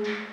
Amen.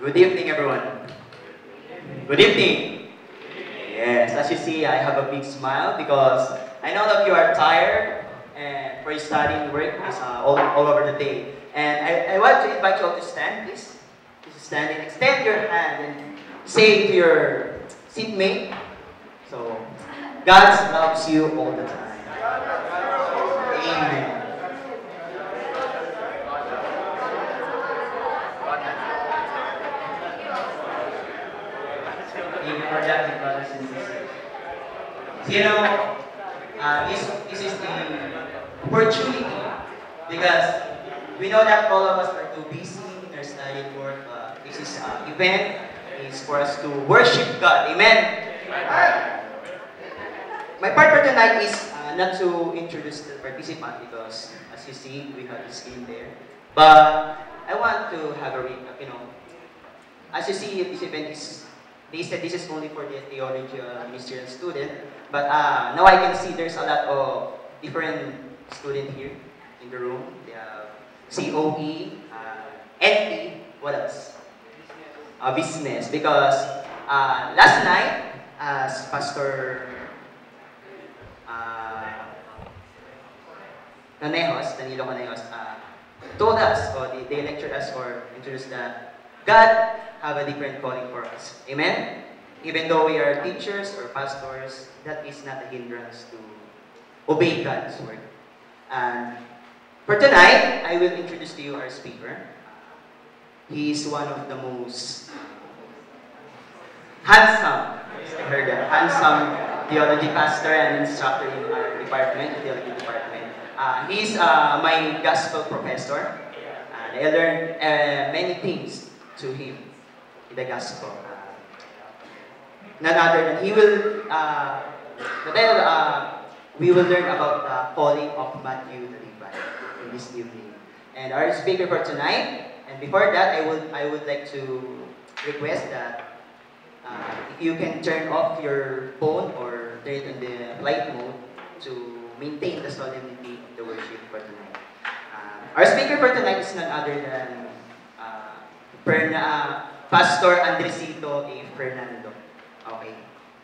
Good evening, everyone. Good evening. Yes, as you see, I have a big smile because I know that you are tired and for studying work is uh, all, all over the day. And I, I want to invite you all to stand, please. Please stand and extend your hand and say to your seatmate, so, God loves you all the time. Amen for that, my brothers and sisters. So, you know, uh, this, this is the opportunity because we know that all of us are too busy in our study work. Uh, this is uh, event is for us to worship God. Amen. My part for tonight is uh, not to introduce the participant because as you see, we have the screen there. But I want to have a recap, you know. As you see, this event is, they said this is only for the theology uh, ministerial student. But uh, now I can see there's a lot of different students here in the room. They have COE, uh, NP, what else? Uh, business. Because uh, last night, as Pastor uh, Canejos, Danilo Canejos, uh, told us, or they, they lectured us or introduced that God have a different calling for us. Amen? Even though we are teachers or pastors, that is not a hindrance to obey God's word. And for tonight, I will introduce to you our speaker. He is one of the most handsome, I heard that, handsome theology pastor and instructor in our department, theology department. Uh, he's uh, my gospel professor. And I learned uh, many things to him the gospel. Uh, none other than he will, uh, uh, we will learn about the calling of Matthew the Levite in this evening. And our speaker for tonight, and before that, I would, I would like to request that uh, if you can turn off your phone or turn it on the light mode to maintain the solemnity of the worship for tonight. Uh, our speaker for tonight is none other than Perna, uh, Pastor Andresito A. Fernando. Okay.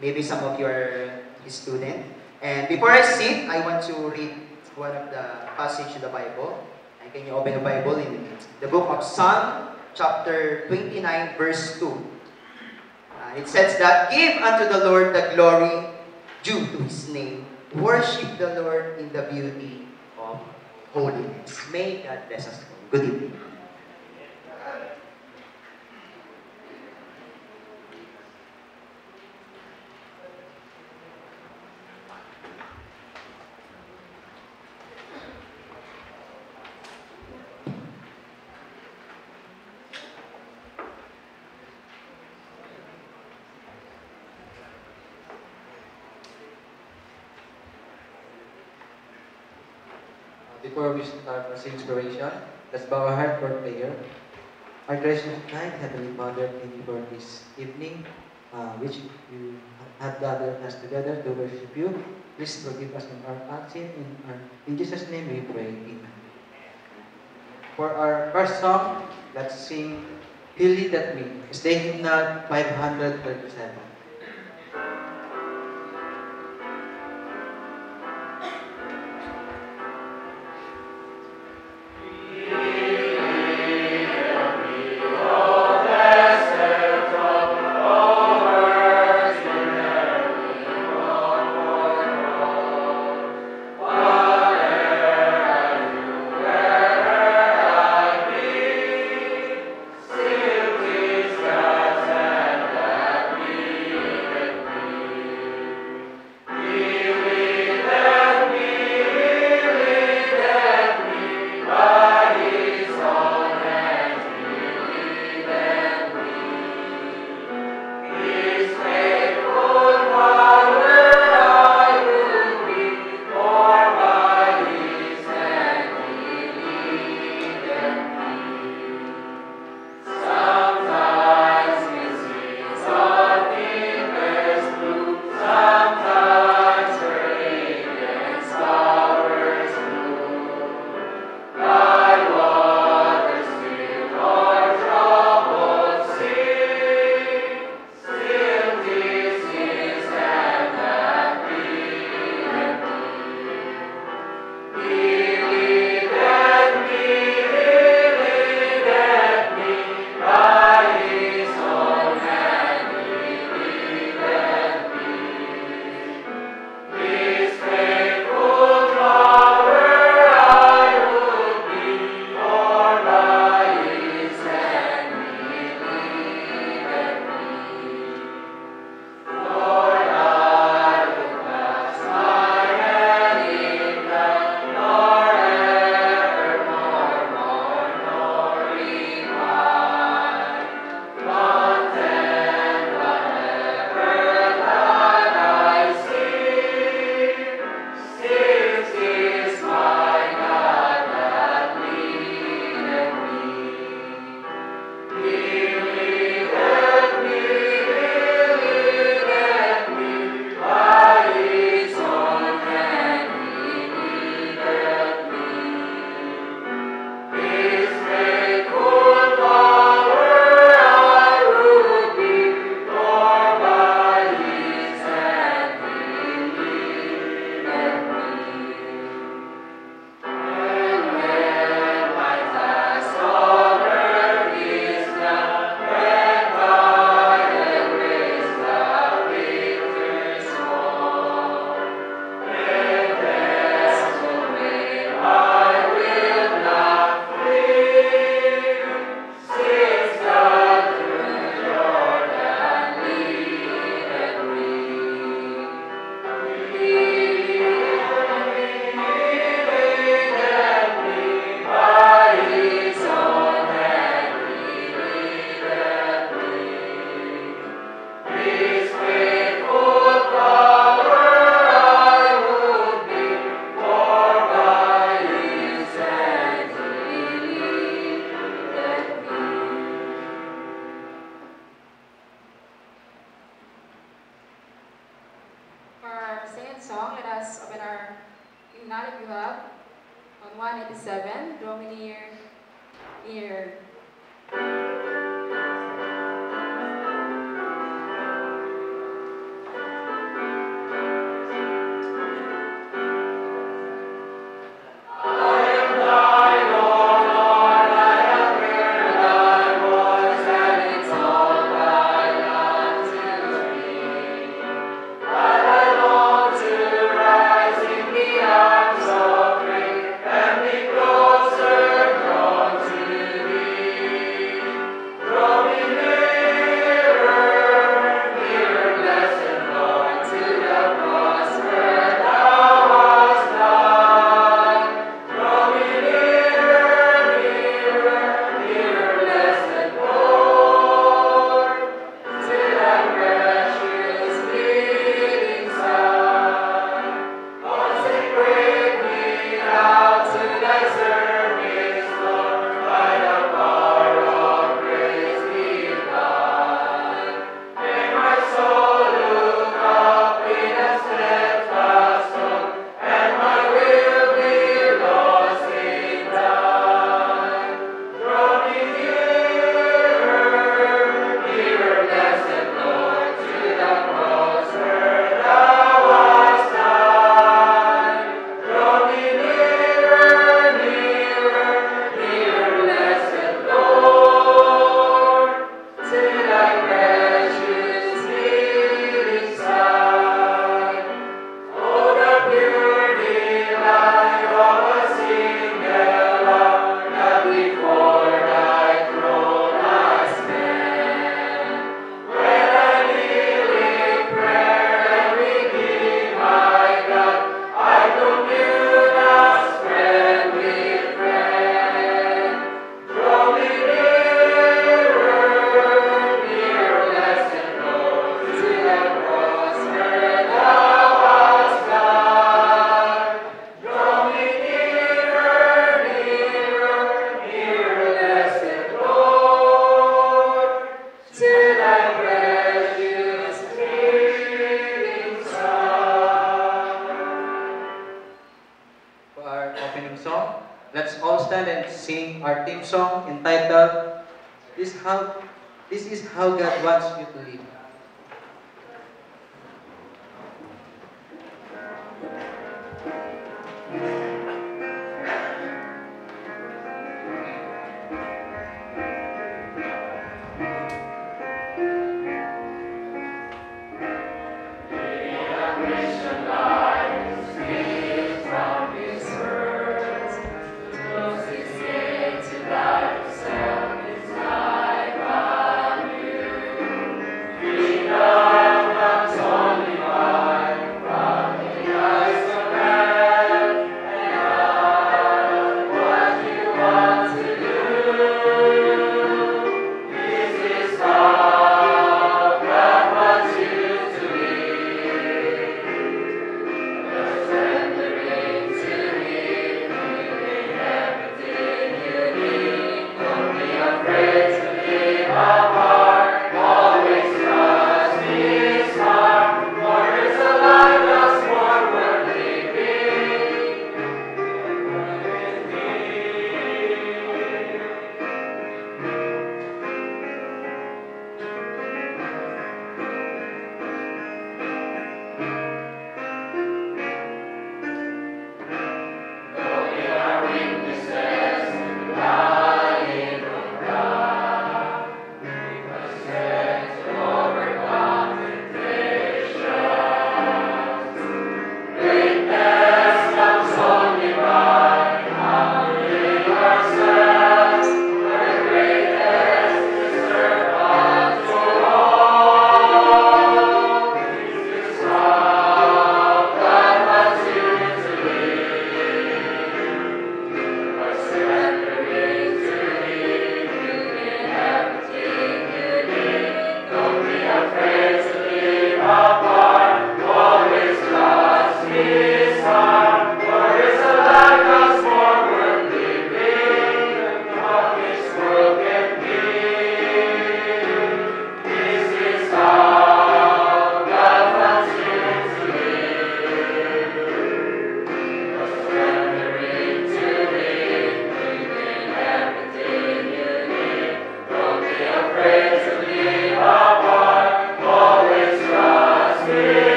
Maybe some of you are his student. And before I sit, I want to read one of the passage in the Bible. And can you open the Bible in the book of Psalm, chapter 29, verse 2. Uh, it says that, Give unto the Lord the glory due to His name. Worship the Lord in the beauty of holiness. May God bless us. Good evening. Before we start our inspiration, let's bow our heart for prayer. Our gracious night, Heavenly Father, thank you for this evening, uh, which you have gathered us together to worship you. Please forgive us in our sin. In, in Jesus' name we pray. Amen. For our first song, let's sing He Leadeth Me. The hymnal 537.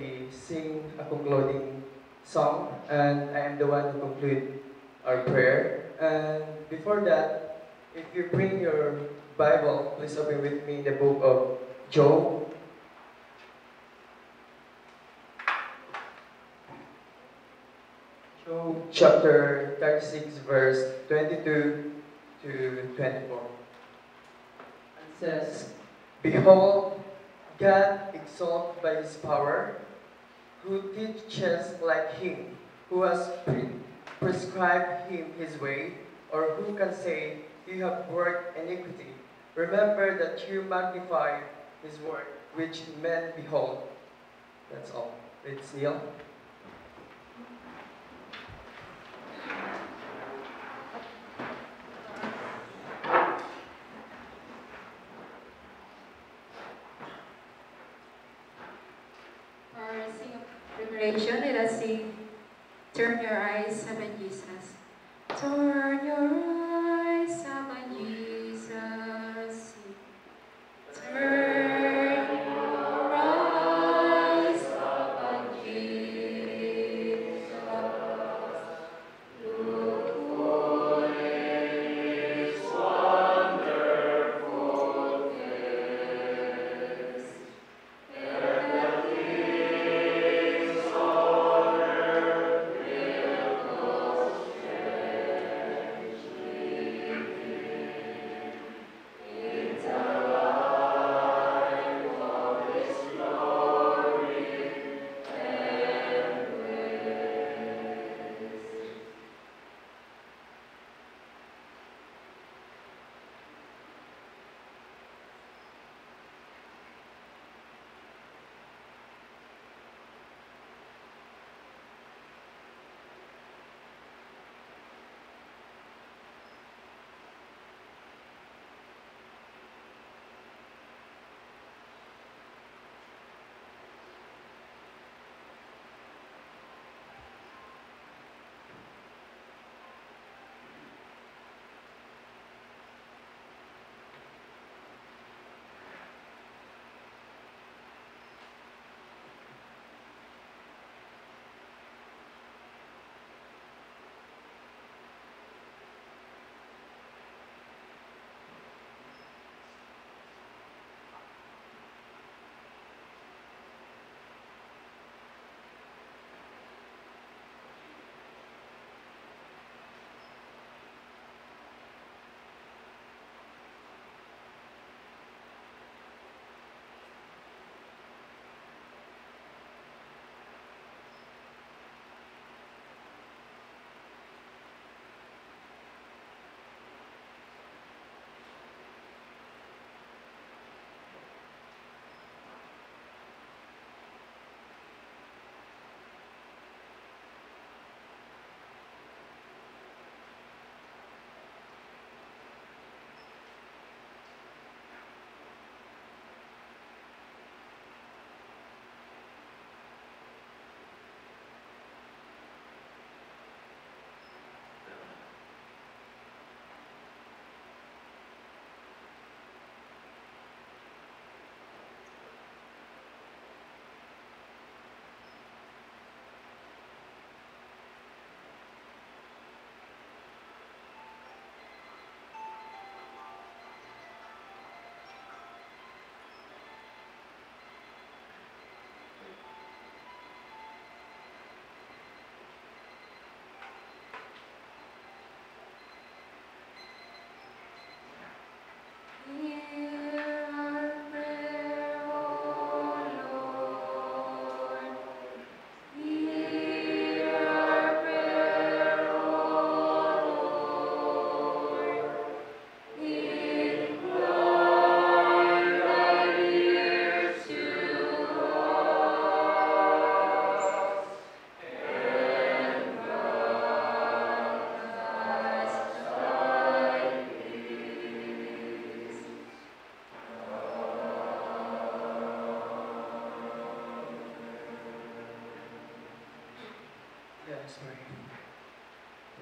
Be sing a concluding song, and I am the one who conclude our prayer. And before that, if you bring your Bible, please open with me the book of Job. Job chapter 36, verse 22 to 24. It says, Behold, God exalted by his power, who teaches like him, who has pre- prescribed him his way, or who can say, You have worked iniquity. Remember that you magnify his work, which men behold. That's all. Let's kneel.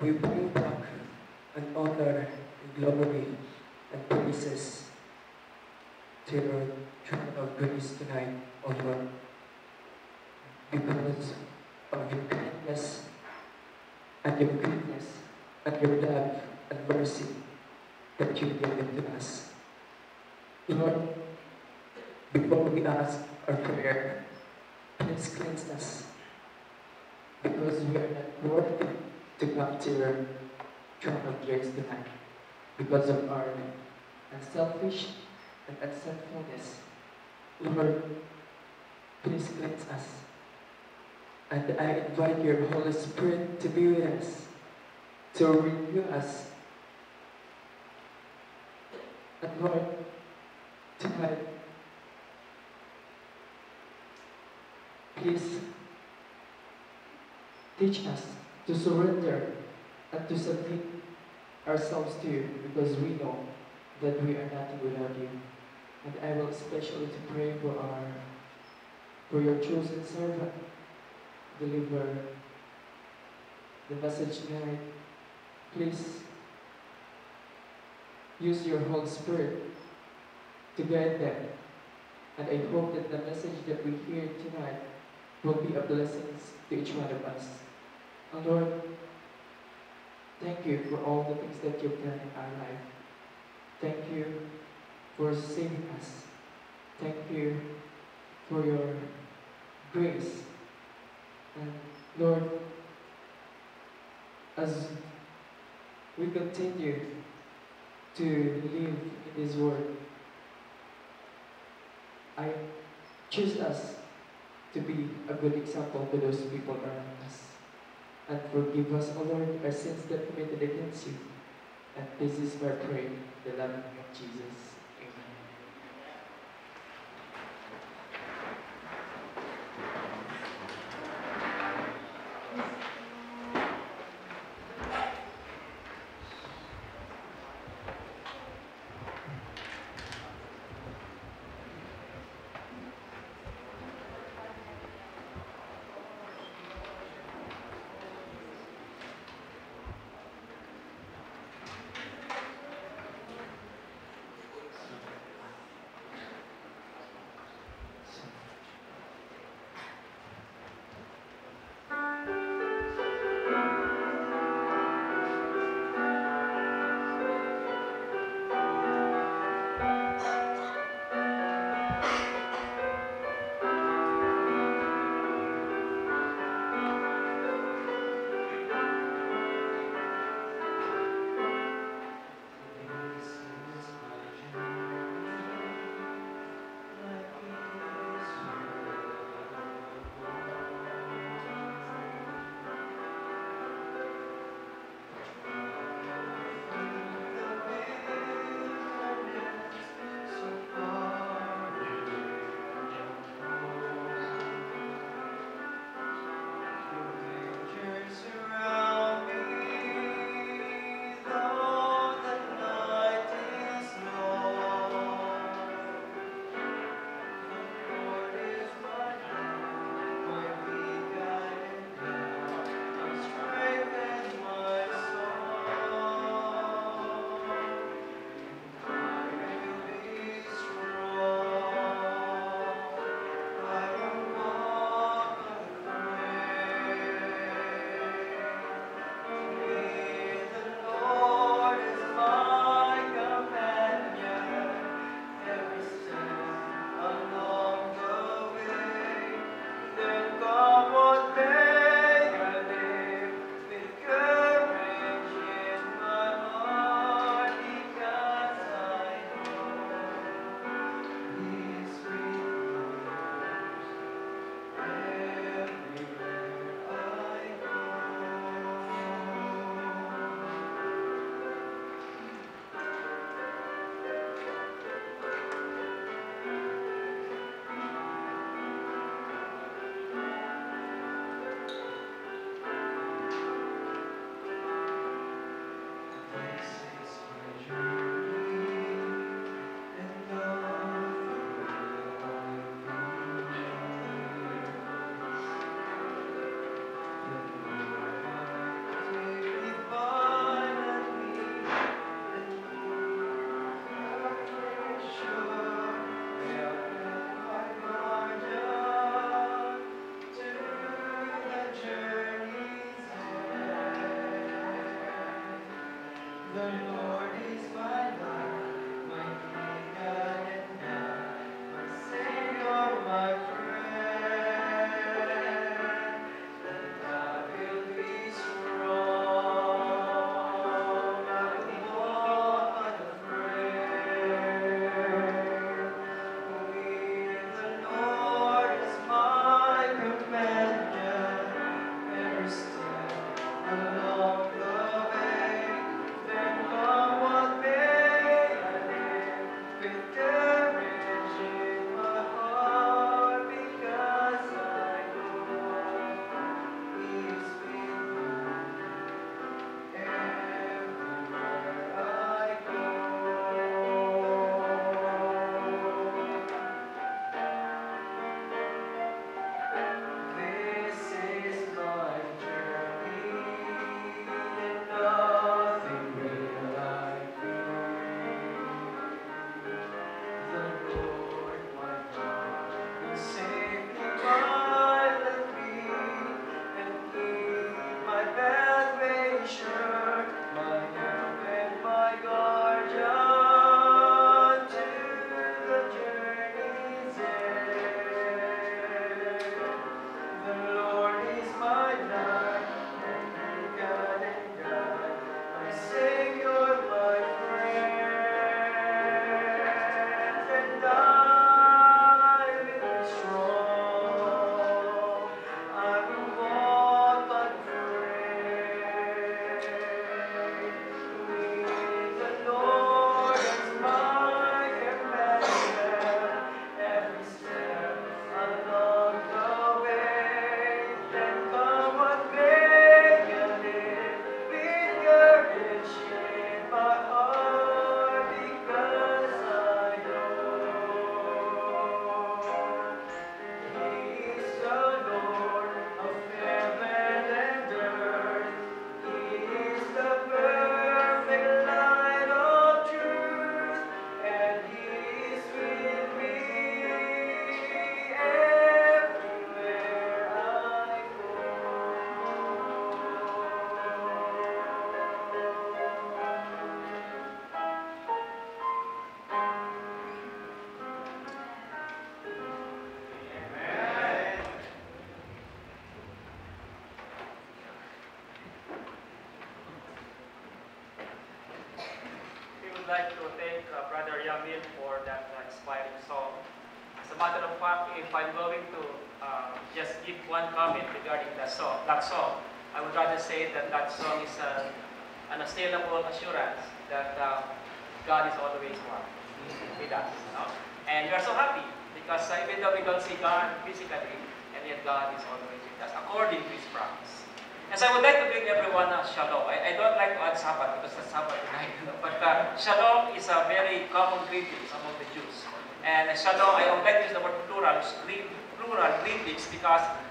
We bring back an honor and glory and praises to your of grace tonight, O Lord, because of your kindness and your goodness and your love and mercy that you give to us. Lord, before we ask our prayer, please cleanse us because we are not worthy to come to your tonight because of our unselfish and unsinfulness. Lord, please cleanse us. And I invite your Holy Spirit to be with us, to renew us. And Lord, tonight, please teach us to surrender and to submit ourselves to you because we know that we are nothing without you. And I will especially to pray for our for your chosen servant deliver the message tonight. Please use your Holy Spirit to guide them. And I hope that the message that we hear tonight will be a blessing to each one of us. And Lord, thank you for all the things that you've done in our life. Thank you for saving us. Thank you for your grace. And Lord, as we continue to live in this world, I choose us to be a good example to those people around us. And forgive us, O Lord, our sins that committed against you. And this is my prayer, the love of Jesus.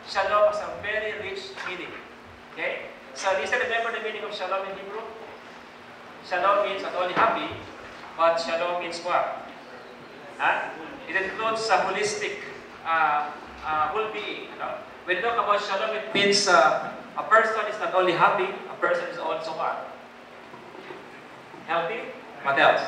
Shalom has a very rich meaning. Okay? So listen, remember the meaning of shalom in Hebrew? Shalom means not only happy, but shalom means what? Huh? It includes a holistic uh, uh, whole being. You know? When you talk about shalom, it means uh, a person is not only happy, a person is also what? Healthy. What else?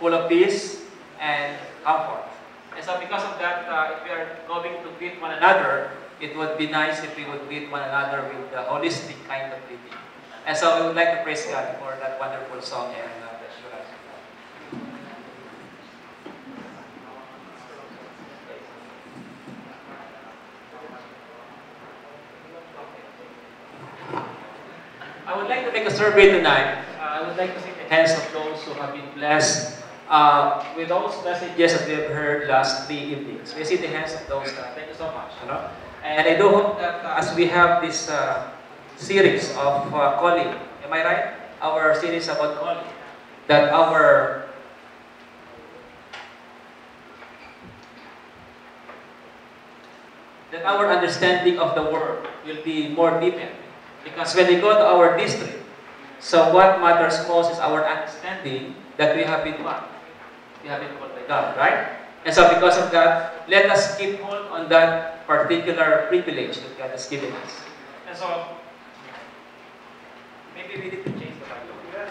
Full of peace and comfort. And so because of that, uh, if we are going to greet one another, it would be nice if we would greet one another with the holistic kind of greeting. And so we would like to praise God for that wonderful song and uh, the assurance. I would like to make a survey tonight. Uh, I would like to see the hands of those who have been blessed uh, with those messages that we have heard last three evenings. We see the hands of those. Uh, thank you so much. And I do hope that uh, as we have this uh, series of uh, calling, am I right? Our series about calling, that our that our understanding of the word will be more deepened. Because when we go to our district, so what matters most is our understanding that we have been what? We have been called by God, right? And so because of that, let us keep hold on that particular privilege that God has given us. And so, maybe we to change the Bible. Yes.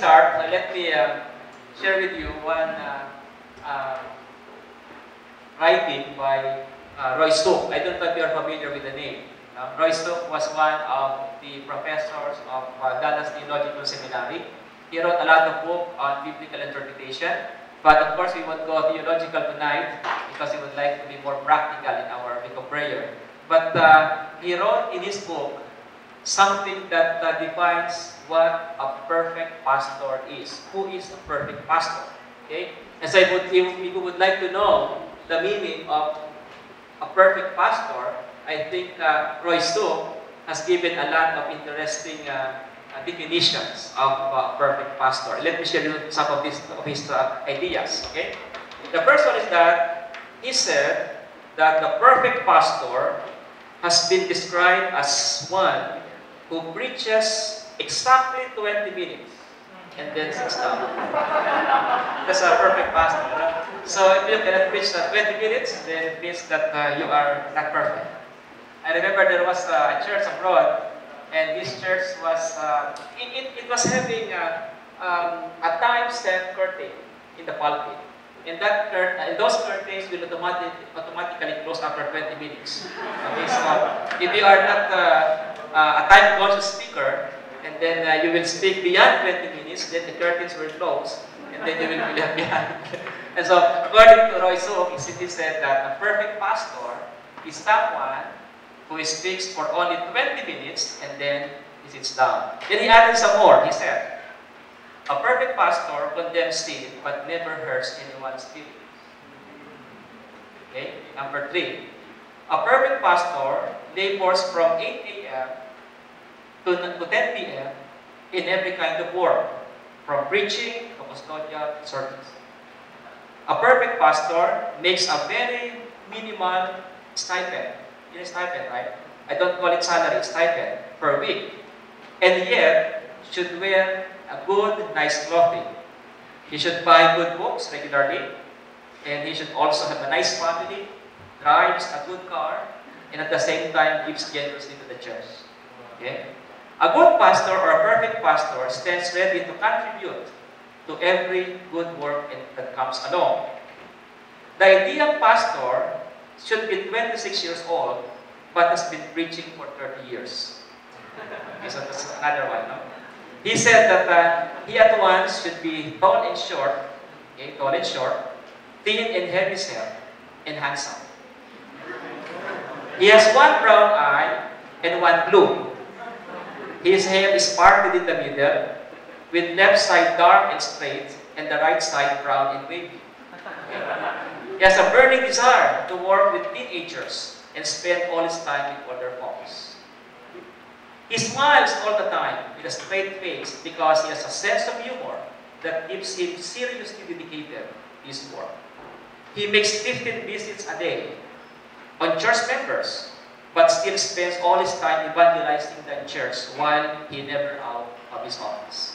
start, uh, let me uh, share with you one uh, uh, writing by uh, Roy Zuck. I don't know if you're familiar with the name. Uh, Roy Zuck was one of the professors of uh, Dallas Theological He wrote a lot of book on biblical interpretation. But of course, we won't go theological tonight because we would like to be more practical in our week of prayer. But uh, he wrote in his book something that uh, defines what a perfect pastor is. Who is a perfect pastor? Okay? And so if, if we would like to know the meaning of a perfect pastor, I think uh, Roy Zuck has given a lot of interesting uh, uh, definitions of uh, perfect pastor. Let me share you some of, this, of his uh, ideas. Okay? The first one is that he said that the perfect pastor has been described as one who preaches exactly 20 minutes and then sits down. That's a perfect pastor. Right? So if you cannot preach uh, 20 minutes, then it means that uh, you are not perfect. I remember there was uh, a church abroad, and this church was, uh, it, it, it was having uh, um, a time-set curtain in the pulpit. And that cur- uh, those curtains will automatic, automatically close after 20 minutes. Okay, so if you are not uh, uh, a time-conscious speaker, and then uh, you will speak beyond 20 minutes, then the curtains will close, and then you will be left behind. and so, according to Roy Zuck, he said that a perfect pastor is someone who speaks for only 20 minutes and then he sits down. Then he added some more. He said, a perfect pastor condemns sin but never hurts anyone's feelings. Okay? Number three, a perfect pastor labors from 8 a.m. To, to 10 p.m. in every kind of work, from preaching to custodial service. A perfect pastor makes a very minimal stipend. Yung stipend, right? I don't call it salary, stipend per week. And yet, should wear a good, nice clothing. He should buy good books regularly. And he should also have a nice family, drives a good car, and at the same time gives generously to the church. Okay? A good pastor or a perfect pastor stands ready to contribute to every good work that comes along. The ideal pastor should be 26 years old but has been preaching for 30 years. So that's another one. No? He said that uh, he at once should be tall and short, okay, tall and short, thin and heavy set, and handsome. He has one brown eye and one blue. His hair is parted in the middle, with left side dark and straight, and the right side brown and wavy. He has a burning desire to work with teenagers and spend all his time with other folks. He smiles all the time with a straight face because he has a sense of humor that keeps him seriously dedicated to his work. He makes 15 visits a day on church members, but still spends all his time evangelizing the church while he never out of his office.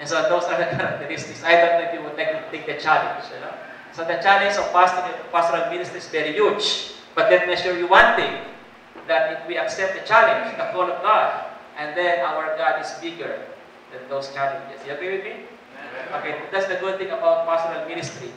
And so those are the characteristics. I don't know if you would like to take the challenge. You know? So the challenge of pastoral, pastoral ministry is very huge. But let me assure you one thing, that if we accept the challenge, the call of God, and then our God is bigger than those challenges. You agree with me? Okay, that's the good thing about pastoral ministry.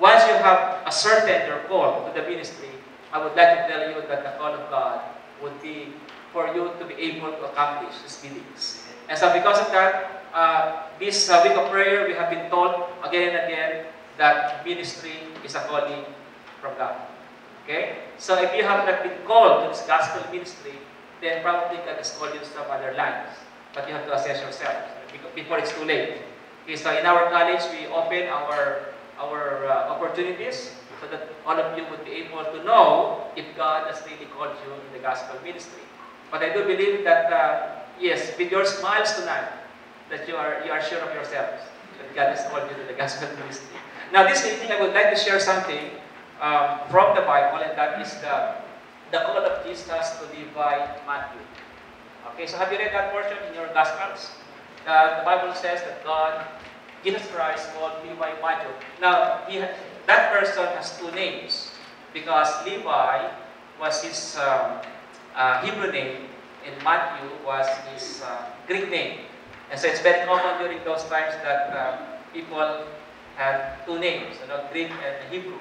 Once you have ascertained your call to the ministry, I would like to tell you that the call of God would be for you to be able to accomplish these meetings. And so because of that, uh, this uh, week of prayer, we have been told again and again that ministry is a calling from God. Okay? So if you have not been called to this gospel ministry, then probably God has called you to some other lines. But you have to assess yourself before it's too late. Okay, so in our college, we open our, our uh, opportunities so that all of you would be able to know if God has really called you in the gospel ministry. But I do believe that, uh, yes, with your smiles tonight, that you are, you are sure of yourselves, that God has called you to the gospel ministry. Now this evening, I would like to share something um, from the Bible, and that is the, the call of Jesus to Levi Matthew. Okay, so have you read that portion in your Gospels? The Bible says that God, Jesus Christ, called Levi Matthew. Now, he, that person has two names because Levi was his um, uh, Hebrew name and Matthew was his uh, Greek name. And so it's very common during those times that uh, people had two names, you know, Greek and Hebrew.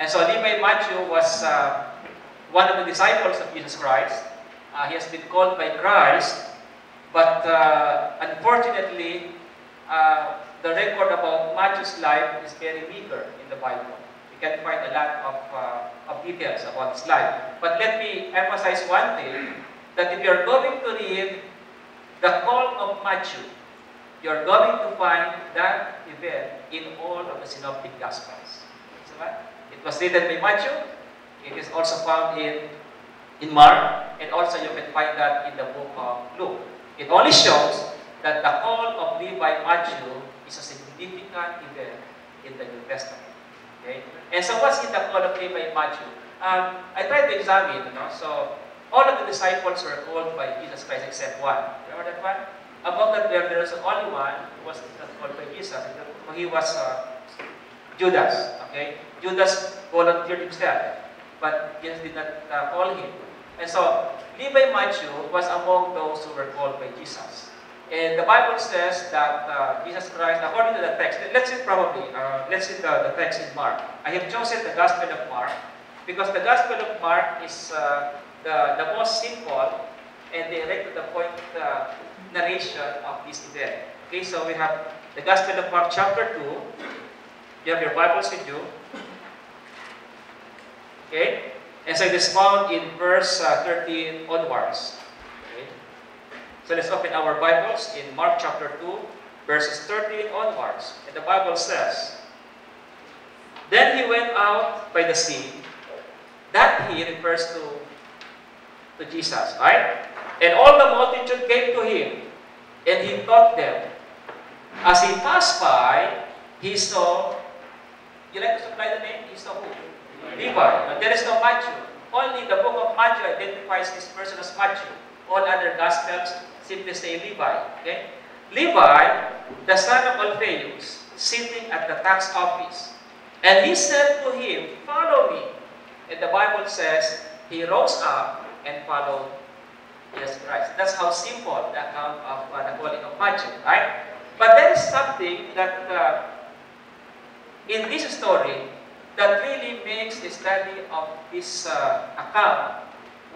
And so Levi Matthew was uh, one of the disciples of Jesus Christ. Uh, he has been called by Christ, but uh, unfortunately, uh, the record about Matthew's life is very meager in the Bible. We can find a lot of, uh, of details about his life. But let me emphasize one thing, that if you're going to read the call of Matthew, you're going to find that event in all of the Synoptic Gospels. It was written by Matthew, it is also found in, in Mark, and also you can find that in the book of Luke. It only shows that the call of Levi Matthew is a significant event in the New Testament. Okay? And so what's in the call of Levi Matthew? Um, I tried to examine, you know, so all of the disciples were called by Jesus Christ except one. Remember that one? Among there was only one who was not called by Jesus. He was uh, Judas. Okay? Judas volunteered himself, but Jesus did not uh, call him. And so, Levi Matthew was among those who were called by Jesus. And the Bible says that uh, Jesus Christ, according to the text, let's see probably, uh, let's see the, the text in Mark. I have chosen the Gospel of Mark because the Gospel of Mark is uh, the, the most simple and direct to the point uh, narration of this event. Okay, so we have the Gospel of Mark chapter 2. You have your Bibles with you. Okay? And so it is found in verse uh, 13 onwards. Okay? So let's open our Bibles in Mark chapter 2, verses 13 onwards. And the Bible says, Then he went out by the sea. That he refers to, to Jesus, right? And all the multitude came to him, and he taught them. As he passed by, he saw, you like to supply the name? He saw who? Levi. Now, there is no Matthew. Only the book of Matthew identifies this person as Matthew. All other Gospels simply say Levi. Okay? Levi, the son of Alphaeus, sitting at the tax office. And he said to him, Follow me. And the Bible says, he rose up and followed Jesus Christ. That's how simple the account of uh, the calling of Matthew, right? But there is something that uh, in this story that really makes the study of this uh, account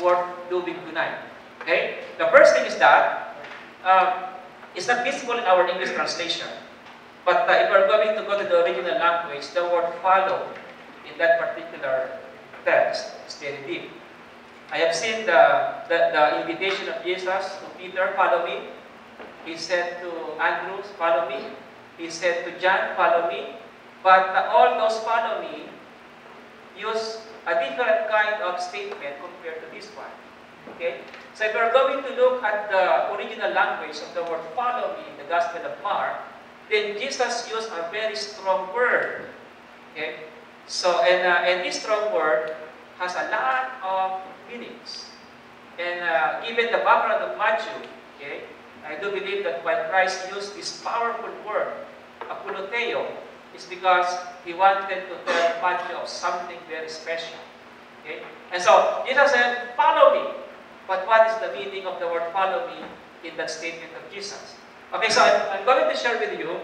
worth doing tonight. Okay? The first thing is that um, it's not visible in our English translation. But uh, if we're going to go to the original language, the word follow in that particular text is very deep. I have seen the, the, the invitation of Jesus to Peter, follow me. He said to Andrew, follow me. He said to John, follow me. But uh, all those follow me use a different kind of statement compared to this one. Okay? So if we're going to look at the original language of the word follow me in the Gospel of Mark, then Jesus used a very strong word. Okay? So, and, uh, and this strong word has a lot of meanings. And uh, given the background of Matthew, okay, I do believe that when Christ used this powerful word, akoloutheo, is because he wanted to tell Matthew of something very special. Okay? And so, Jesus said, follow me. But what is the meaning of the word follow me in that statement of Jesus? Okay, so I'm, I'm going to share with you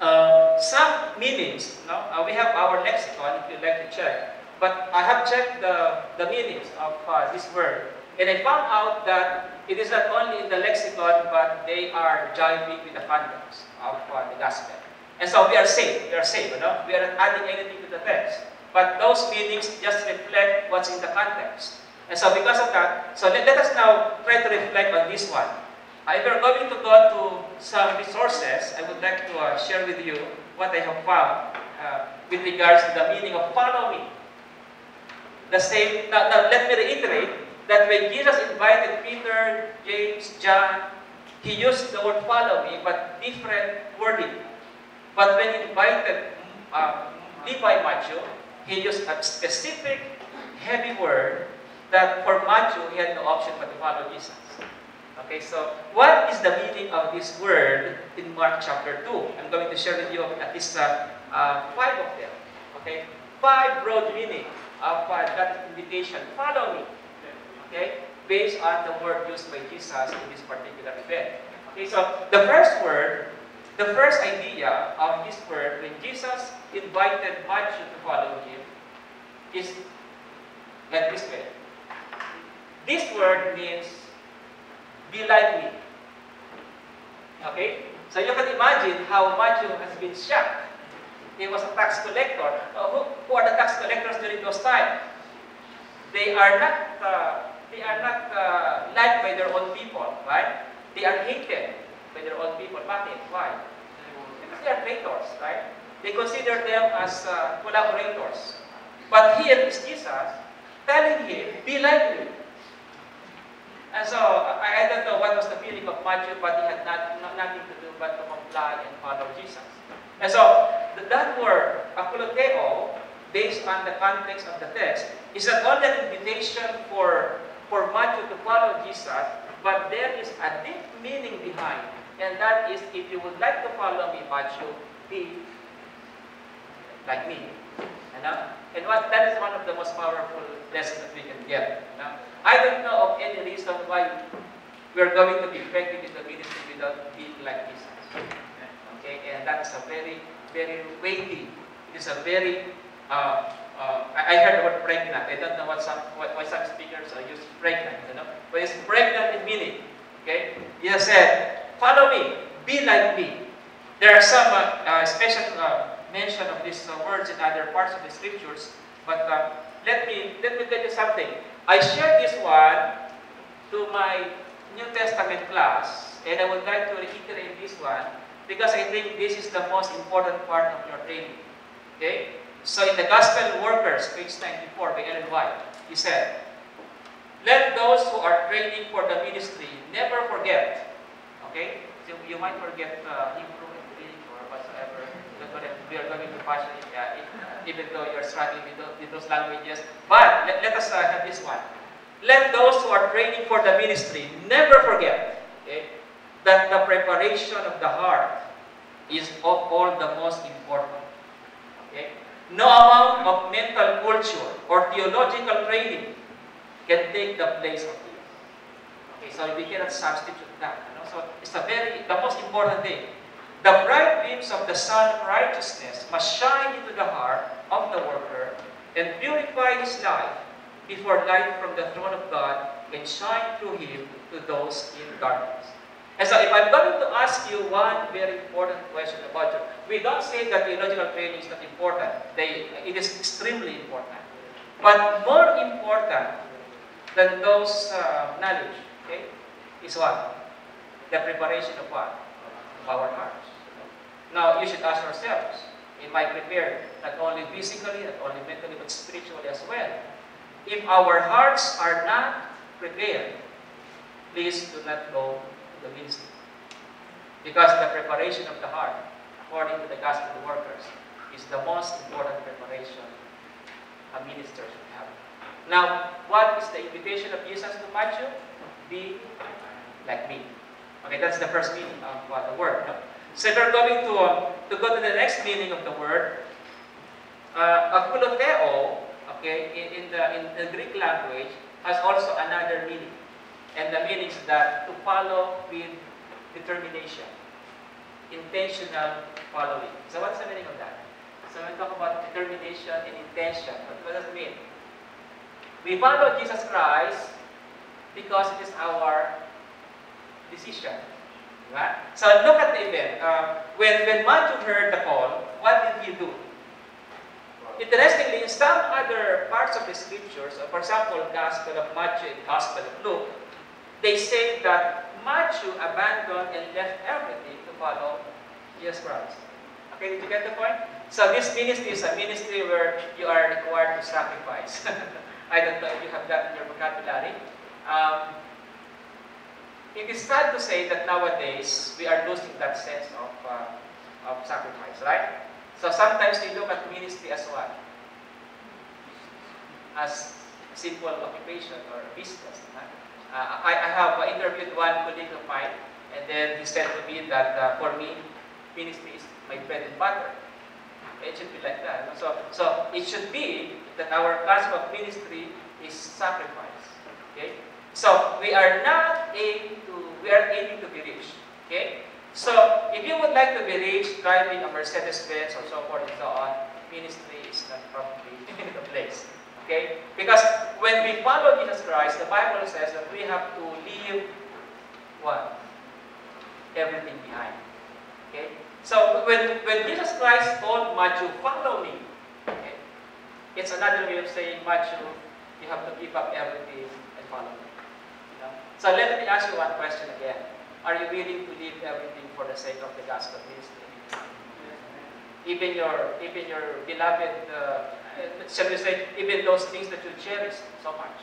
uh, some meanings. No? Uh, we have our lexicon, if you'd like to check. But I have checked the, the meanings of uh, this word. And I found out that it is not only in the lexicon, but they are jiving with the context of uh, the gospel. And so we are safe. We are safe, you know? We are not adding anything to the text. But those meanings just reflect what's in the context. And so because of that, so let, let us now try to reflect on this one. Uh, if you're going to go to some resources, I would like to uh, share with you what I have found uh, with regards to the meaning of follow me. The same, now, now let me reiterate that when Jesus invited Peter, James, John, he used the word follow me, but different wording. But when he invited uh, Levi Matthew, he used a specific, heavy word that for Matthew, he had no option but to follow Jesus. Okay, so what is the meaning of this word in Mark chapter 2? I'm going to share with you at least uh, uh, five of them. Okay, five broad meaning of uh, that invitation. Follow me. Okay, based on the word used by Jesus in this particular event. Okay, so the first word, the first idea of this word when Jesus invited Matthew to follow him is like this way. This word means be like me. Okay? So you can imagine how Matthew has been shocked. He was a tax collector. Uh, who, who are the tax collectors during those times? They are not, uh, they are not uh, liked by their own people, right? They are hated by their own people. Bakit? Why? Because they are traitors, right? They consider them as uh, collaborators. But here is Jesus telling him, be like me. And so, I, I don't know what was the feeling of Matthew, but he had not, not, nothing to do but to comply and follow Jesus. And so, that word, akoloutheo, based on the context of the text, is not only an invitation for, for Matthew to follow Jesus, but there is a deep meaning behind. And that is, if you would like to follow me, Matthew, be like me. You know? And what, that is one of the most powerful lessons that we can get. You know? I don't know of any reason why we're going to be effective in the ministry without being like Jesus. And that's a very, very weighty. It is a very. Uh, uh, I, heard word pregnant. I don't know what some what, why some speakers are using pregnant. You know, but it's pregnant in meaning. Okay, he said, "Follow me, be like me." There are some uh, uh, special uh, mention of these uh, words in other parts of the scriptures, but let me let me tell you something. I shared this one to my New Testament class, and I would like to reiterate this one because I think this is the most important part of your training. Okay? So in the Gospel Workers, page 94 by Ellen White, he said, Let those who are training for the ministry never forget. Okay? So you might forget uh, Hebrew and or whatsoever. We are going to passion it, uh, it, even though you're struggling with those, with those languages. But let, let us uh, have this one. Let those who are training for the ministry never forget okay, that the preparation of the heart is of all the most important. Okay? No amount of mental culture or theological training can take the place of this. Okay, so we cannot substitute that. You know? So it's a very the most important thing. The bright beams of the sun of righteousness must shine into the heart of the worker and purify his life before light from the throne of God can shine through him to those in darkness. And so if I'm going to ask you one very important question about you, we don't say that theological training is not important. They, it is extremely important. But more important than those uh, knowledge, okay, is what? The preparation of what? Of our hearts. Now, you should ask yourselves, am I prepared not only physically, not only mentally, but spiritually as well? If our hearts are not prepared, please do not go the ministry. Because the preparation of the heart, according to the gospel workers, is the most important preparation a minister should have. Now, what is the invitation of Jesus to Matthew? Be like me. Okay, that's the first meaning of uh, the word. No? So we're going to, uh, to go to the next meaning of the word. Uh, okay, in, in, the, in the Greek language, has also another meaning. And the meaning is that to follow with determination, intentional following. So what's the meaning of that? So we talk about determination and intention, what, does it mean? We follow Jesus Christ because it is our decision. Right? So look at the event. Uh, when, when Matthew heard the call, what did he do? Interestingly, in some other parts of the scriptures, for example, Gospel of Matthew and Gospel of Luke, they say that Matthew abandoned and left everything to follow Jesus Christ. Okay, did you get the point? So this ministry is a ministry where you are required to sacrifice. I don't know if you have that in your vocabulary. Um, it is sad to say that nowadays we are losing that sense of, uh, of sacrifice, right? So sometimes we look at ministry as what? As simple occupation or business. Huh? Uh, I, I have interviewed one colleague of mine, and then he said to me that uh, for me, ministry is my bread and butter. It should be like that. So, so it should be that our concept of ministry is sacrifice. Okay? So we are not aiming to we are aiming to be rich. Okay? So, if you would like to be rich driving a Mercedes-Benz or so forth and so on, ministry is not probably the place. Okay? Because when we follow Jesus Christ, the Bible says that we have to leave what? Everything behind. Okay? So when, when Jesus Christ told Matthew, follow me, okay? it's another way of saying, Matthew, you have to give up everything and follow me. You know? So let me ask you one question again. Are you willing to leave everything for the sake of the gospel ministry? Even your, even your beloved, uh, shall we say, even those things that you cherish so much.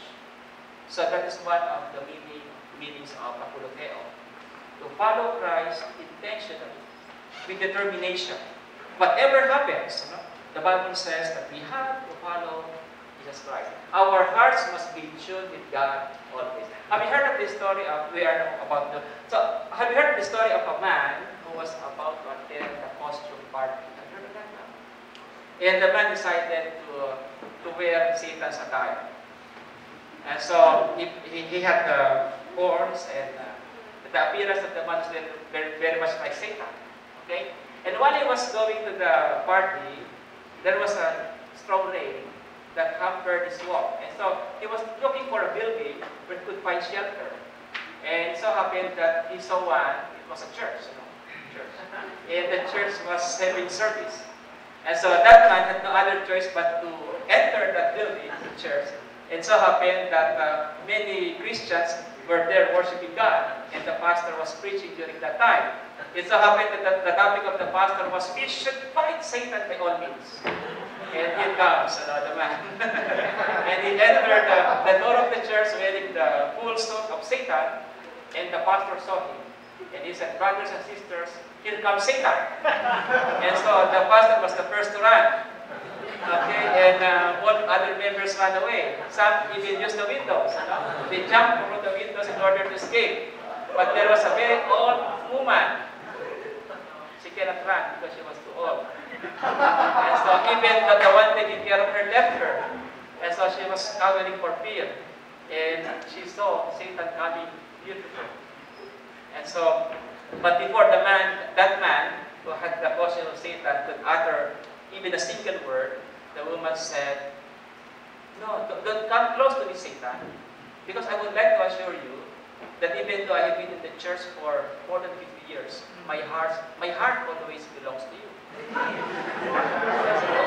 So that is one of the meaning, meanings of akoloutheo. To follow Christ intentionally, with determination. Whatever happens, you know, the Bible says that we have to follow Jesus Christ. Our hearts must be tuned with God always. Have you heard of the story of, we are about the, so have you heard the story of a man who was about to attend a costume party? Have you heard of that now? And the man decided to, to wear Satan's attire. And so he, he, he had the horns and uh, the appearance of the man was very, very much like Satan. Okay? And while he was going to the party, there was a strong rain that hampered his walk. And so he was looking for a building where he could find shelter. And so happened that he saw one, it was a church, you know, church. And the church was having service. And so that man had no other choice but to enter that building, the church. And so happened that uh, many Christians were there worshiping God. And the pastor was preaching during that time. It so happened that the, the topic of the pastor was, we should fight Satan by all means. And here comes another man. and he entered the, the door of the church wearing the full suit of Satan. And the pastor saw him. And he said, brothers and sisters, here comes Satan. and so the pastor was the first to run. Okay, and uh, all other members ran away. Some even used the windows. You know? They jumped from the windows in order to escape. But there was a very old woman. She cannot run because she was too old. and so even the, the one taking care of her left her. And so she was cowering for fear. And she saw Satan coming beautiful. And so, but before the man, that man who had the caution of Satan could utter even a single word, the woman said, No, don't, come close to me, Satan. Because I would like to assure you that even though I have been in the church for more than 50 years, my heart, my heart always belongs to you.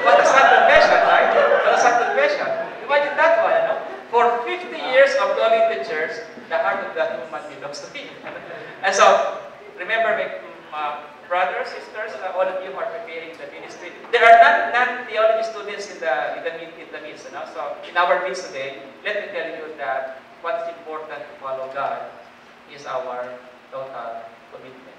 what a sad confession, right? What a sad confession. Imagine that one, know? For 50 years of going to church, the heart of that woman belongs to me. and so, remember, my uh, brothers, sisters, uh, all of you who are preparing the ministry. There are not, not theology students in the, in the, in the midst, you know? So, in our midst today, let me tell you that what's important to follow God is our total commitment.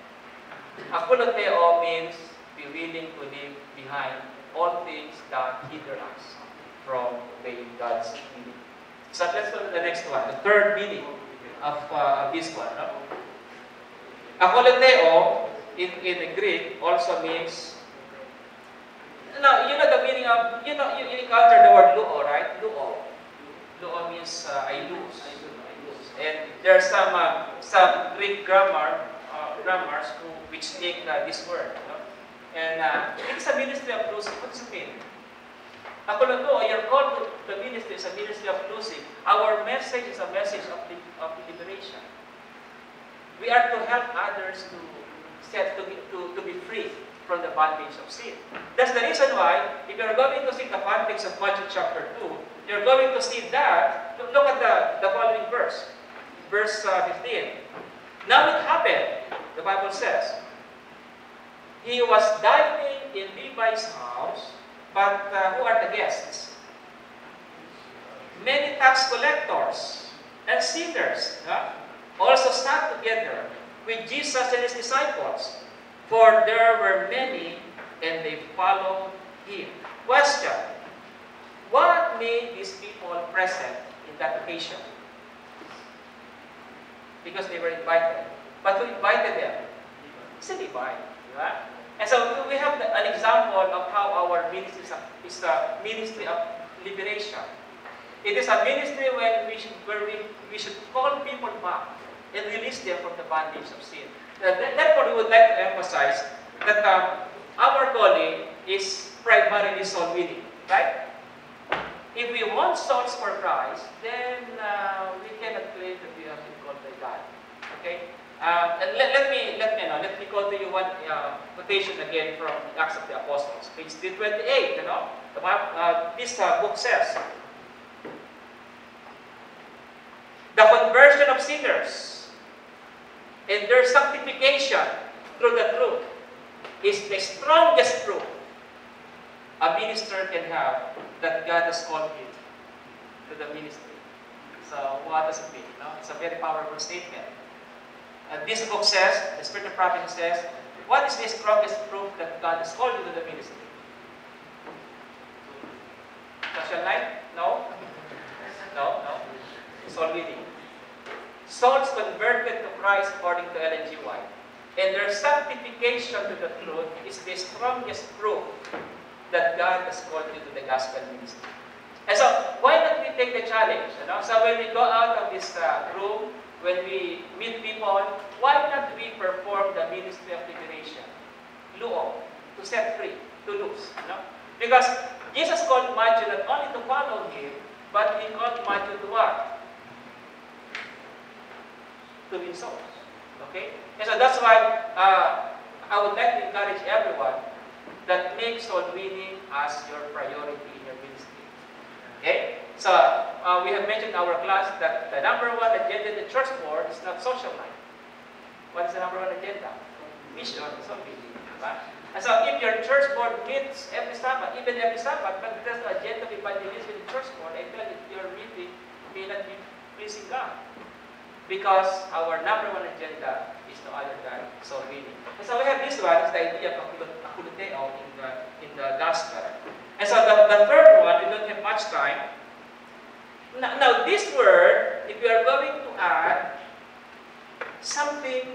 Akoloutheo means be willing to leave behind all things that hinder us from obeying God's meaning. So let's go to the next one, the third meaning of uh, this one. No? Akoloutheo in, in Greek also means now, you know the meaning of, you know, you, you encounter the word luo, right? Luo. Luo means uh, I lose. I lose. And there are some, uh, some Greek grammar, uh, grammars who, which take uh, this word. You know? And uh, it's a ministry of losing. What does it mean? Akoloutheo, you're called to the ministry is a ministry of losing. Our message is a message of, li of liberation. We are to help others to set to be, to, to be free from the bondage of sin. That's the reason why, if you're going to see the context of Matthew chapter 2, you're going to see that, look at the, the following verse, verse uh, 15. Now it happened, the Bible says, he was dining in Levi's house, but uh, who are the guests? Many tax collectors and sinners also sat together with Jesus and his disciples. For there were many, and they followed him. Question. What made these people present in that occasion? Because they were invited. But who invited them? It's a Levi. Right? And so we have an example of how our ministry is a, is a ministry of liberation. It is a ministry when we should, where we, we should call people back and release them from the bondage of sin. Therefore, we would like to emphasize that um, our calling is primarily soul winning, right? If we want souls for Christ, then uh, we cannot claim that we have been called by God. Okay? Uh, and let, let me let me know. Let me quote to you one uh, quotation again from the Acts of the Apostles, page 28. You know, the, uh, this uh, book says, the conversion of sinners and their sanctification through the truth is the strongest proof a minister can have that God has called him to the ministry. So what does it mean? No? It's a very powerful statement. And this book says, the Spirit of Prophecy says, what is the strongest proof that God has called you to the ministry? Social life? No? No, no. Soul winning. Souls converted to Christ according to Ellen. White. And their sanctification to the truth is the strongest proof that God has called you to the gospel ministry. And so, why don't we take the challenge? You know? So when we go out of this uh, room, when we meet people, why not we perform the ministry of liberation? Luo, to set free, to loose. You know? Because Jesus called Matthew not only to follow him, but he called Matthew to what? To win souls. Okay? And so that's why uh, I would like to encourage everyone that make soul winning as your priority. Okay? So, uh, we have mentioned in our class that the number one agenda in the church board is not social life. What is the number one agenda? Mission, soul winning. Diba? And so, if your church board meets every Sabbath, even every Sabbath, but there's no agenda of evangelism in the church board, I tell you, your meeting may not be pleasing God. Because our number one agenda is no other than soul winning. And so we have this one, it's the idea of akoloutheo in the, in the gospel. And so the, the third one, we don't have much time. Now, now this word, if we are going to add something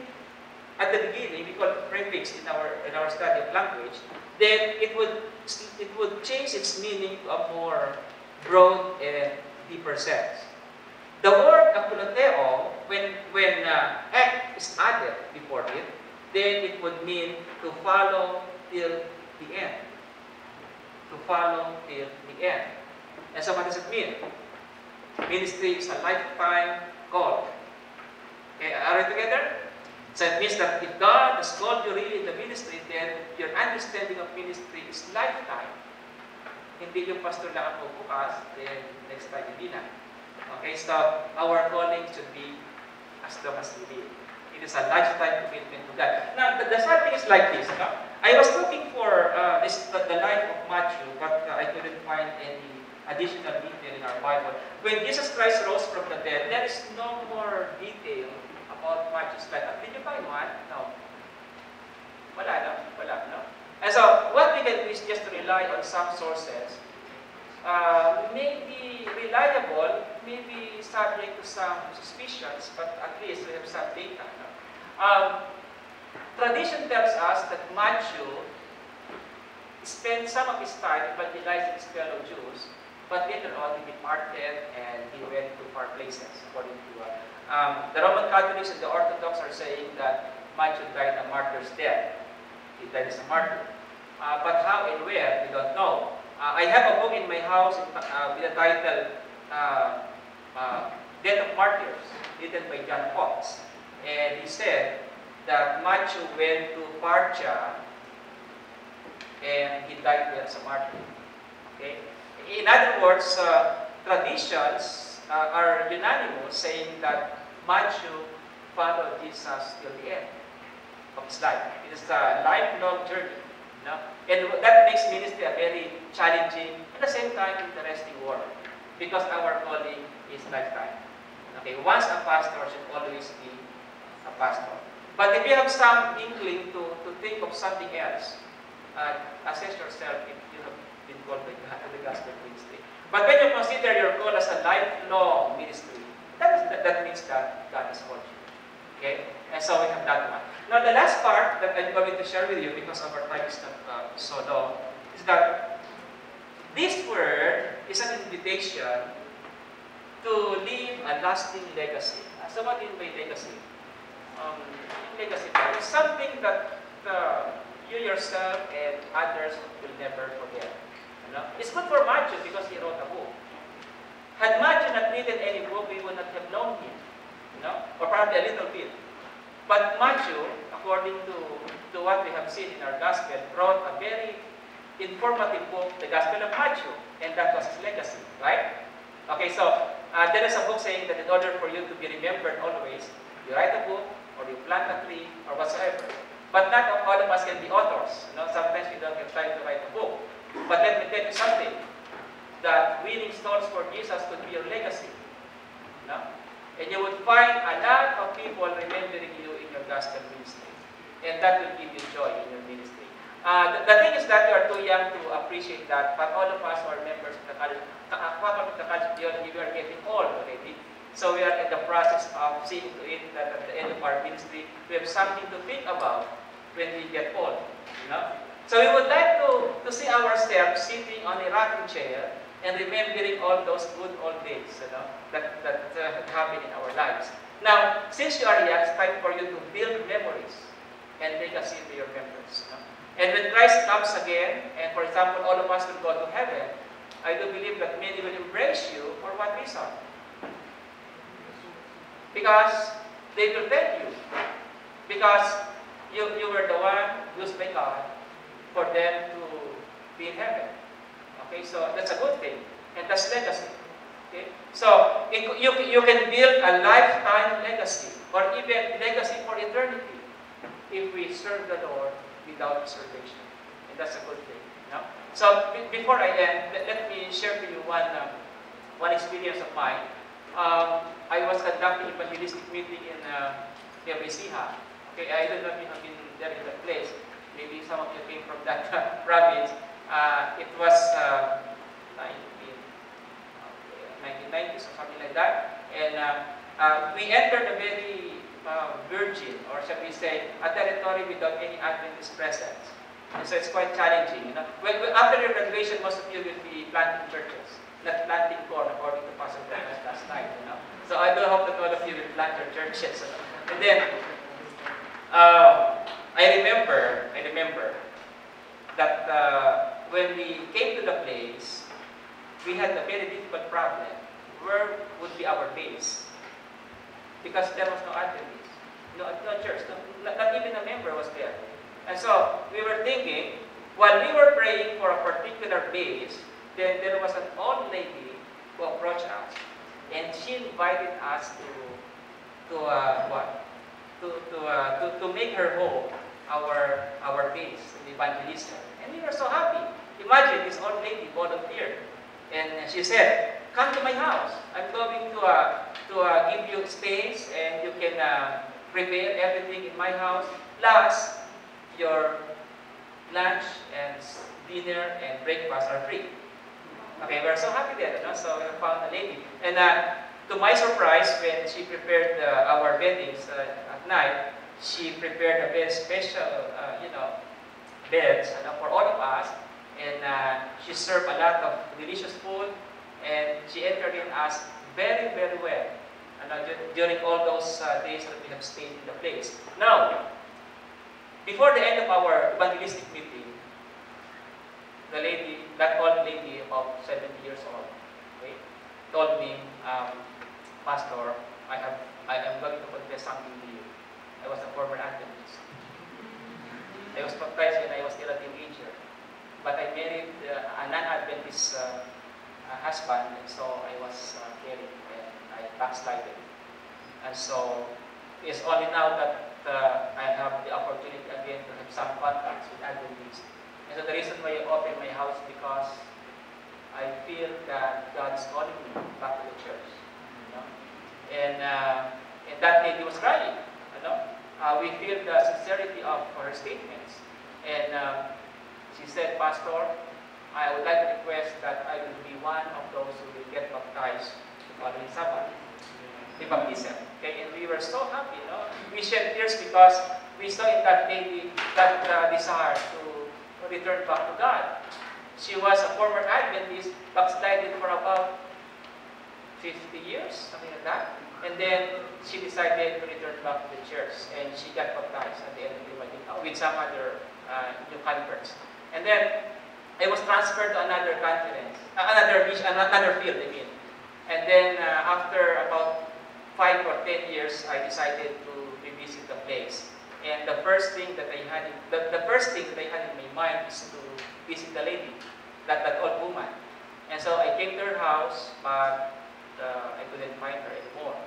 at the beginning, we call it prefix in our in our study of language, then it would it would change its meaning to a more broad and deeper sense. The word akoloutheo, when when uh, is added before it, then it would mean to follow till the end. To follow till the end. And so what does it mean? Ministry is a lifetime call. Okay, are we together? So it means that if God has called you really in the ministry, then your understanding of ministry is lifetime. Hindi yung pastor lang ako bukas, then next time hindi na. Okay, so our calling should be as long as we live. It is a lifetime commitment to God. Now, the, the sad thing is like this. No? I was looking for uh, this, the, the life of Matthew, but uh, I couldn't find any additional detail in our Bible. When Jesus Christ rose from the dead, there is no more detail about Matthew's life. Did you find one? No. Wala, no? Wala, no? And so, what we can do is just rely on some sources uh, may be reliable, maybe subject to some suspicions, but at least we have some data. No? Um, tradition tells us that Matthew spent some of his time evangelizing his fellow Jews, but later on he departed and he went to far places, according to uh, um, the Roman Catholics and the Orthodox are saying that Matthew died a martyr's death. He died as a martyr. Uh, but how and where, we don't know. Uh, I have a book in my house uh, with the title uh, uh, Death of Martyrs, written by John Foxe. And he said that Matthew went to Parthia and he died there as a martyr. Okay? In other words, uh, traditions uh, are unanimous saying that Matthew followed Jesus till the end of his life. It is a lifelong journey. You know? And that makes ministry a very challenging, at the same time, interesting work. Because our calling is lifetime. Okay, once a pastor should always be a pastor. But if you have some inkling to, to think of something else, uh, assess yourself if you have been called by to the gospel ministry. But when you consider your call as a lifelong ministry, that, is, that, that means that God has called you. Okay? And so we have that one. Now the last part that I'm going to share with you, because our time is not uh, so long, is that this word is an invitation to leave a lasting legacy. So what do you mean by legacy? um, legacy plan is something that uh, you yourself and others will never forget. You know? It's good for Matthew because he wrote a book. Had Matthew not written any book, we would not have known him. You know? Or probably a little bit. But Matthew, according to, to what we have seen in our gospel, wrote a very informative book, the Gospel of Matthew, and that was his legacy, right? Okay, so uh, there is a book saying that in order for you to be remembered always, you write a book, or you plant a tree, or whatsoever. But not all of us can be authors. You know, sometimes we don't have time to write a book. But let me tell you something, that winning souls for Jesus could be your legacy. No? And you would find a lot of people remembering you in your gospel ministry. And that will give you joy in your ministry. Uh, the, the thing is that you are too young to appreciate that, but all of us who are members of the uh, of the college of theology, we are getting old already. So we are in the process of seeing to it that at the end of our ministry, we have something to think about when we get old. You know? So we would like to, to see ourselves sitting on a rocking chair and remembering all those good old days you know, that, that uh, happened in our lives. Now, since you are young, it's time for you to build memories and legacy to your members. You know? And when Christ comes again, and for example, all of us will go to heaven, I do believe that many will embrace you for what reason? Because they will thank you. Because you, you were the one used by God for them to be in heaven. Okay, so that's a good thing. And that's legacy. Okay? So, it, you, you can build a lifetime legacy or even legacy for eternity if we serve the Lord without reservation. And that's a good thing. No? So, before I end, let, let me share to you one, um, one experience of mine. Um, I was conducting evangelistic meeting in uh, Ecija. Okay, I don't know if you have been there in that place. Maybe some of you came from that uh, province. Uh, it was uh, 19, uh, 1990s or something like that. And uh, uh, we entered a very uh, virgin, or shall we say, a territory without any Adventist presence. And so it's quite challenging. You know? when, after your graduation, most of you will be planting churches, not planting corn, according to Pastor Thomas last night. You know? So I do hope that all of you will plant your churches. And then, uh, I remember, I remember that uh, when we came to the place, we had a very difficult problem. Where would be our base? Because there was no Adventist, no, no church, no, not even a member was there. And so we were thinking, while we were praying for a particular base, then there was an old lady who approached us, and she invited us to, to uh, what? To, to, uh, to, to make her home our, our base in evangelism. And we were so happy. Imagine this old lady volunteered. And she said, come to my house. I'm going to, uh, to uh, give you space and you can uh, prepare everything in my house. Plus, your lunch and dinner and breakfast are free. Okay, we're so happy there. No? So we found a lady. And uh, to my surprise, when she prepared our weddings uh, at night, she prepared a very special, uh, you know, beds you know, for all of us. And uh, she served a lot of delicious food. And she entertained us very, very well you know, during all those uh, days that we have stayed in the place. Now, before the end of our evangelistic meeting, the lady, that old lady, about 70 years old, okay, told me, um, Pastor, I have, I am going to confess something to you. I was a former Adventist. I was baptized when I was still a teenager. But I married uh, a non-Adventist uh, husband, and so I was uh, married and I backslided. And so it's only now that uh, I have the opportunity again to have some contacts with Adventists. And so the reason why I opened my house because I feel that God is calling me back to the church. You know? And, uh, and that lady was crying. You know? Uh, we feel the sincerity of her statements. And um, she said, Pastor, I would like to request that I will be one of those who will get baptized the following Sabbath. The baptism. Okay, and we were so happy, you know. We shed tears because we saw in that lady that uh, desire to, to return back to God. She was a former Adventist, backslided for about 50 years, something like that. And then she decided to return back to the church, and she got baptized at the end of the wedding with some other uh, new converts. And then I was transferred to another continent, uh, another mission, another field, I mean. And then uh, after about five or ten years, I decided to revisit the place. And the first thing that I had, in, the, the first thing that I had in my mind is to visit the lady, that, that old woman. And so I came to her house, but uh, I couldn't find her anymore.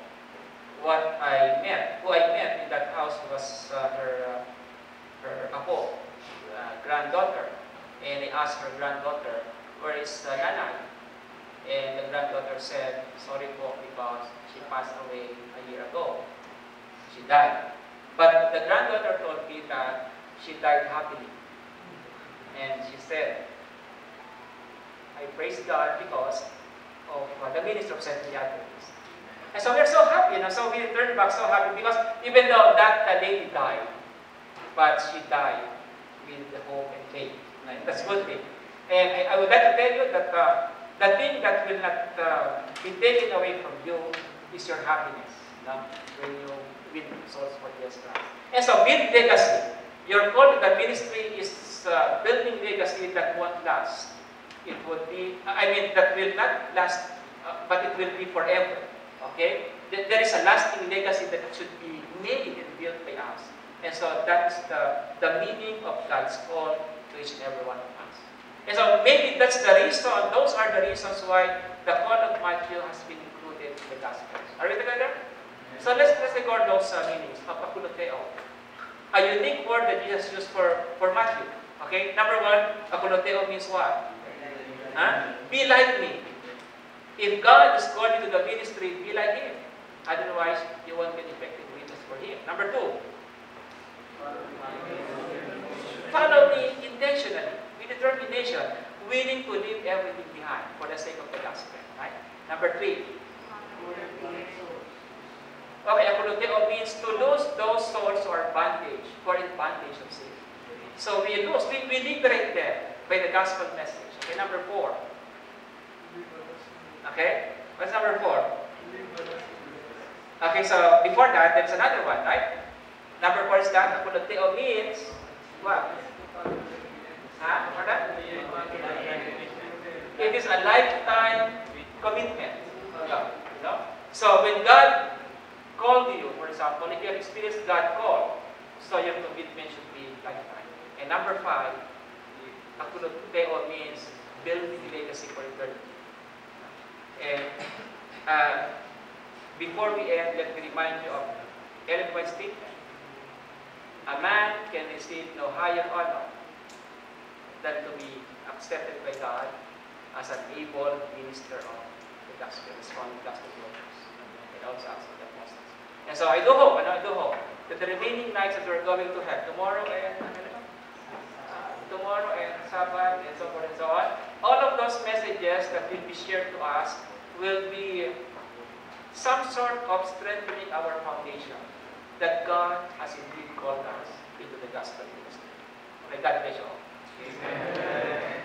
What I met, who I met in that house was uh, her, uh, her apo, uh, granddaughter. And I asked her granddaughter, where is uh, Nanay? And the granddaughter said, sorry po, because she passed away a year ago. She died. But the granddaughter told me that she died happily. And she said, I praise God because of uh, the ministry of St. Adventist. And so we're so happy, you know, so we returned back so happy because even though that lady died, but she died with the hope and faith. Right? That's good thing. And I, I would like to tell you that uh, the thing that will not uh, be taken away from you is your happiness. You know, when you win souls for. And so build legacy. Your call to the ministry is uh, building legacy that won't last. It would be, I mean, that will not last, uh, but it will be forever. Okay? There is a lasting legacy that should be made and built by us. And so that is the, the meaning of God's call to each and every one of us. And so maybe that's the reason, those are the reasons why the call of Matthew has been included in the Gospels. Are we together? So let's, let's those uh, meanings. Papakuloteo. A unique word that Jesus used for, for Matthew. Okay? Number one, akoloutheo means what? Huh? Be like me. If God is calling you to the ministry, be like Him. Otherwise, you won't get effective witness for Him. Number two, follow me intentionally, with determination, willing to leave everything behind for the sake of the gospel. Right? Number three, Okay, apologeo oh, means to lose those souls who are in bondage of sin. So we lose, we, we liberate them by the gospel message. Okay, number four. Okay, what's number four? Okay, so before that, there's another one, right? Number four is that apologeo oh, means what? Huh? That? It is a lifetime commitment. Yeah. No? So when God called you, for example, if you have experienced God call, so your commitment should be lifetime. And number five, akoloutheo means building the legacy for eternity. And uh, before we end, let me remind you of Ellen White's statement. A man can receive no higher honor than to be accepted by God as an able minister of the gospel, strong gospel workers, and also as. And so I do hope, and I do hope, that the remaining nights that we're going to have, tomorrow and uh, tomorrow and Sabbath and so forth and so on, all of those messages that will be shared to us will be some sort of strengthening our foundation that God has indeed called us into the gospel ministry. May God bless you all. For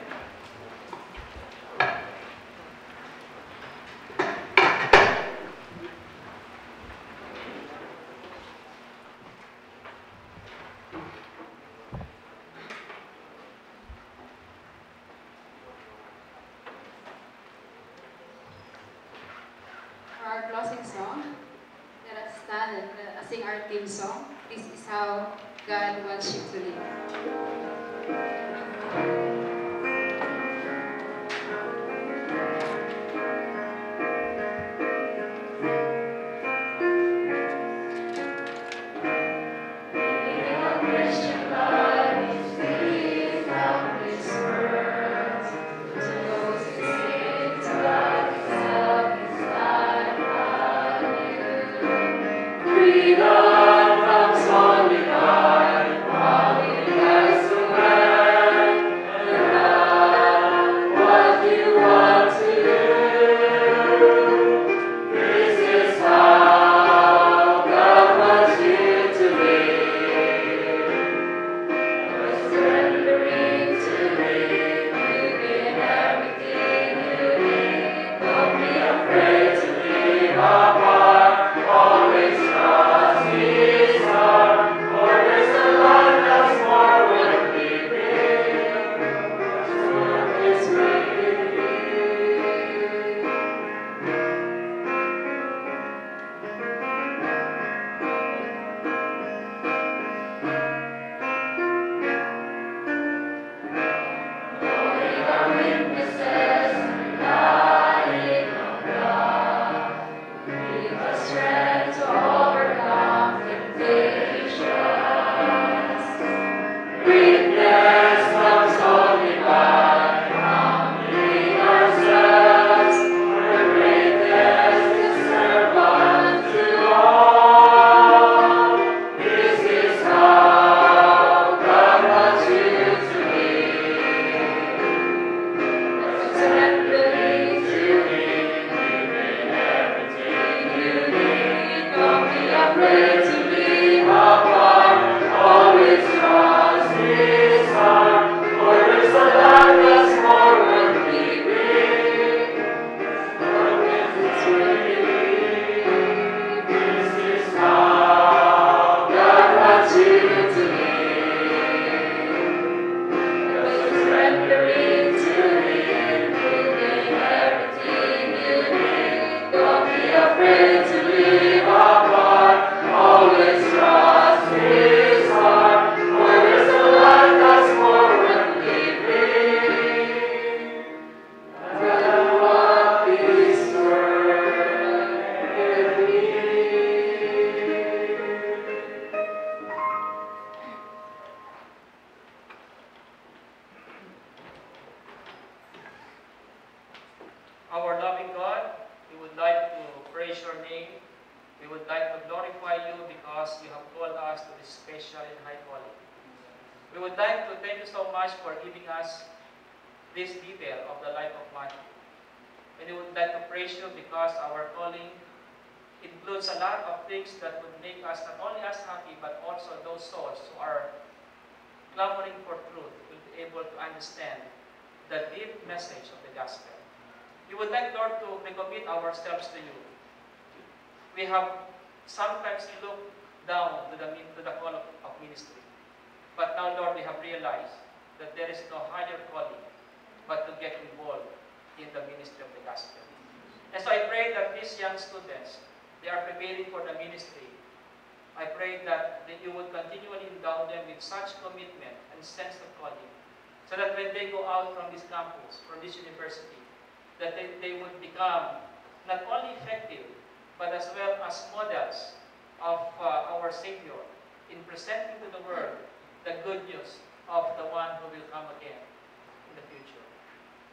ourselves to you. We have sometimes looked down to the, to the call of, of ministry. But now, Lord, we have realized that there is no higher calling but to get involved in the ministry of the gospel. And so I pray that these young students, they are preparing for the ministry. I pray that, that you would continually endow them with such commitment and sense of calling, so that when they go out from this campus, from this university, that they, they would become not only effective, but as well as models of uh, our Savior in presenting to the world the good news of the one who will come again in the future.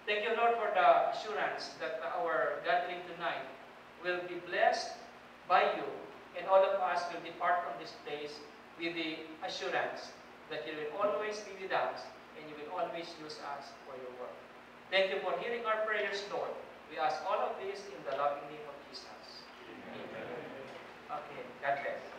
Thank you, Lord, for the assurance that our gathering tonight will be blessed by you, and all of us will depart from this place with the assurance that you will always be with us and you will always use us for your work. Thank you for hearing our prayers, Lord. We ask all of this in the loving name of Jesus. Amen. Okay, God bless.